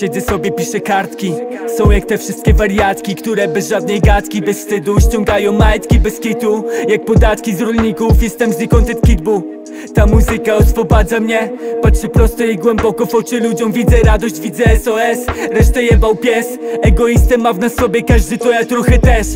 Siedzę sobie, piszę kartki. Są jak te wszystkie wariatki Które bez żadnej gadki, bez wstydu Ściągają majtki bez kitu. Jak podatki z rolników Jestem z content kitbu Ta muzyka oswobadza mnie. Patrzę prosto i głęboko w oczy ludziom Widzę radość, widzę SOS Resztę jebał pies. Egoistę ma w nas sobie każdy, to ja trochę też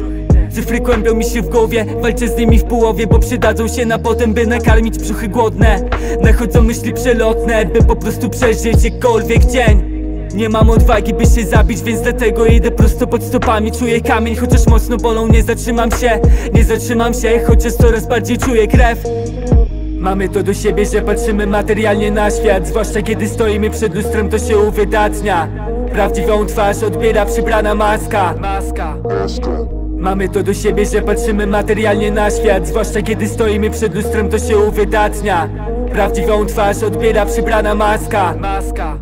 Cyfry kłębią mi się w głowie Walczę z nimi w połowie, bo przydadzą się na potem By nakarmić brzuchy głodne. Nachodzą myśli przelotne By po prostu przeżyć jakkolwiek dzień nie mam odwagi by się zabić, więc dlatego idę prosto pod stopami. Czuję kamień, chociaż mocno bolą, nie zatrzymam się. Nie zatrzymam się, chociaż coraz bardziej czuję krew. Mamy to do siebie, że patrzymy materialnie na świat Zwłaszcza kiedy stoimy przed lustrem, to się uwydatnia. Prawdziwą twarz odbiera przybrana maska. Maska Mamy to do siebie, że patrzymy materialnie na świat Zwłaszcza kiedy stoimy przed lustrem, to się uwydatnia. Prawdziwą twarz odbiera przybrana maska. Maska.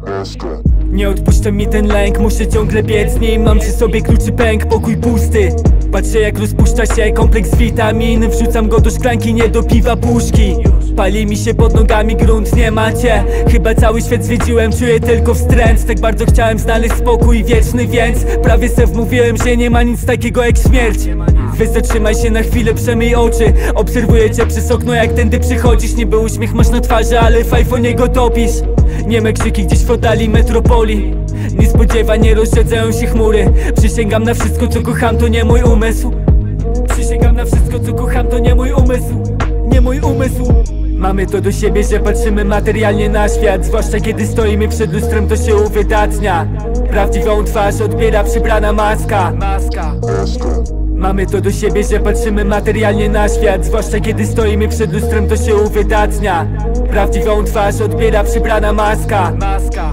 Nie odpuszcza mi ten lęk, muszę ciągle biec z nim. Mam przy sobie kluczy pęk, pokój pusty. Patrzę jak rozpuszcza się kompleks witamin. Wrzucam go do szklanki, nie do piwa puszki Pali mi się pod nogami grunt, nie macie. Chyba cały świat zwiedziłem, czuję tylko wstręt. Tak bardzo chciałem znaleźć spokój wieczny, więc Prawie se wmówiłem, że nie ma nic takiego jak śmierć. Weź zatrzymaj się na chwilę, przemyj oczy. Obserwuję cię przez okno, jak tędy przychodzisz. Niby uśmiech masz na twarzy, ale w iPhone go topisz. Nieme krzyki gdzieś w oddali metropolii. Niespodziewanie rozrzedzają się chmury. Przysięgam na wszystko co kocham, to nie mój umysł. Przysięgam na wszystko co kocham, to nie mój umysł. Nie mój umysł Mamy to do siebie, że patrzymy materialnie na świat Zwłaszcza kiedy stoimy przed lustrem, to się uwydatnia. Prawdziwą twarz odbiera przybrana maska. Maska. Mamy to do siebie, że patrzymy materialnie na świat Zwłaszcza kiedy stoimy przed lustrem, to się uwydatnia. Prawdziwą twarz odbiera przybrana maska. Maska